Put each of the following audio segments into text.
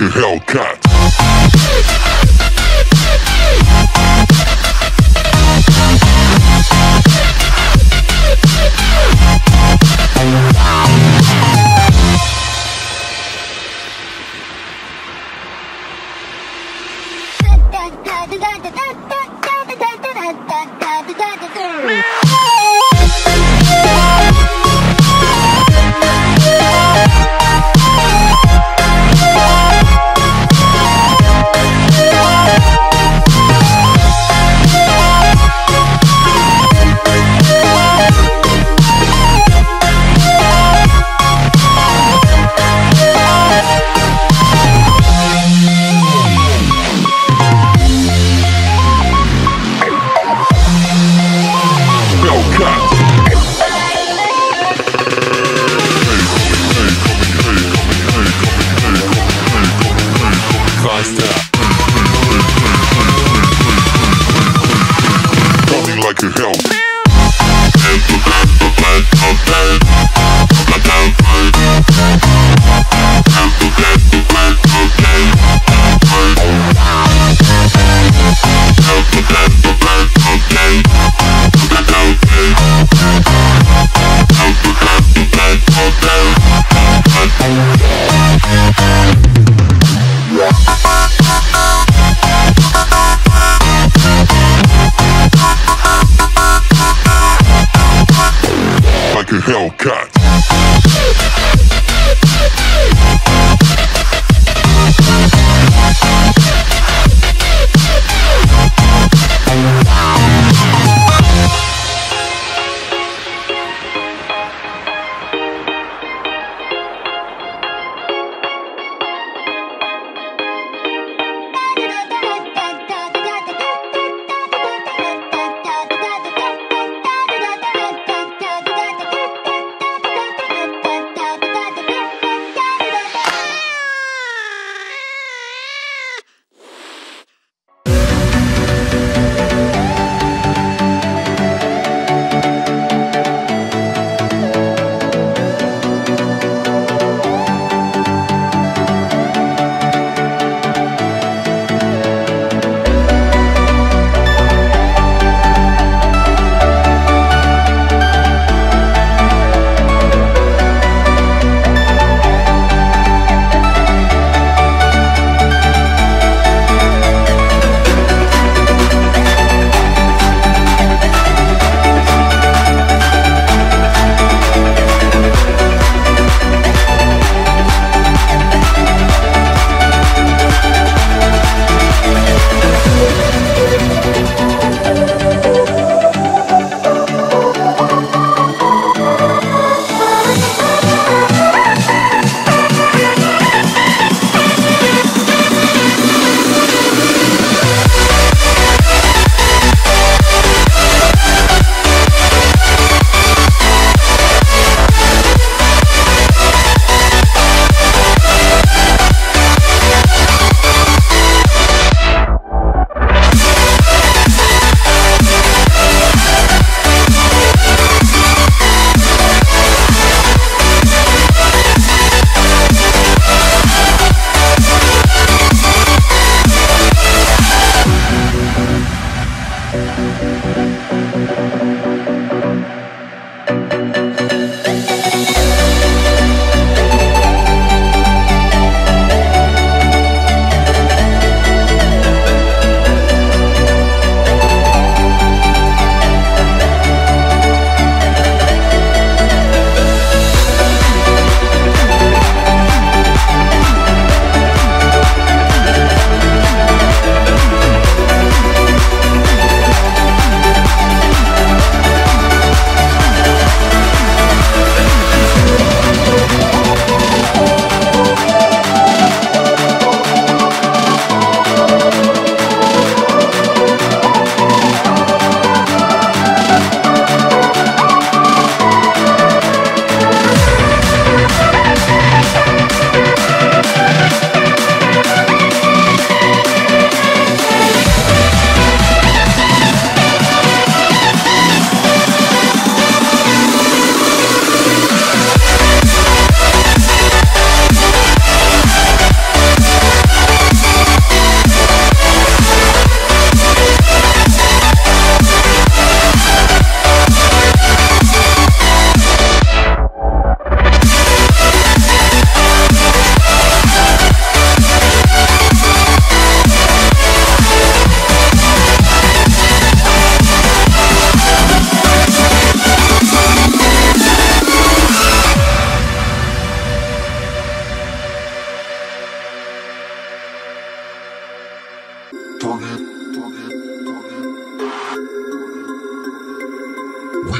Like a Hellcat. Like a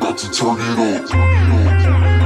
about to turn it up.